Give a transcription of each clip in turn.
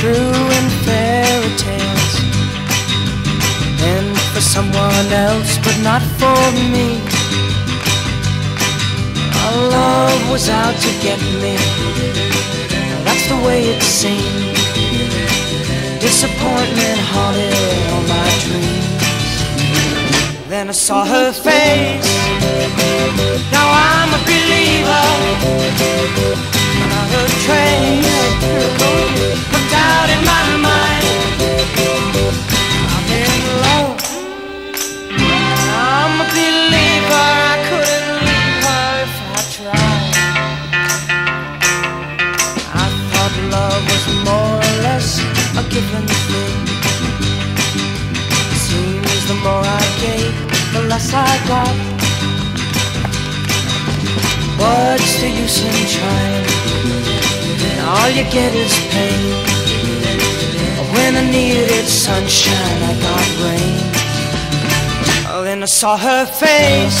true in fairy tales and for someone else, but not for me. Our love was out to get me. That's the way it seemed. Disappointment haunted all my dreams. Then I saw her face. Now was more or less a given thing. Seems the more I gave, the less I got. What's the use in trying? All you get is pain. When I needed sunshine, I got rain. Then I saw her face.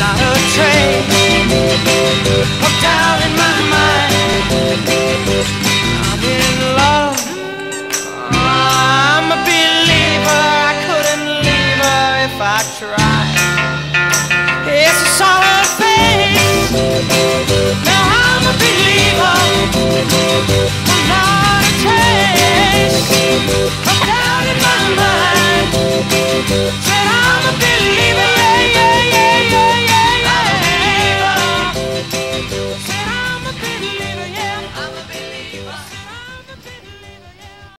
not a train hooked out in my mind. I'm in love. I'm a believer. I couldn't leave her if I tried. It's a song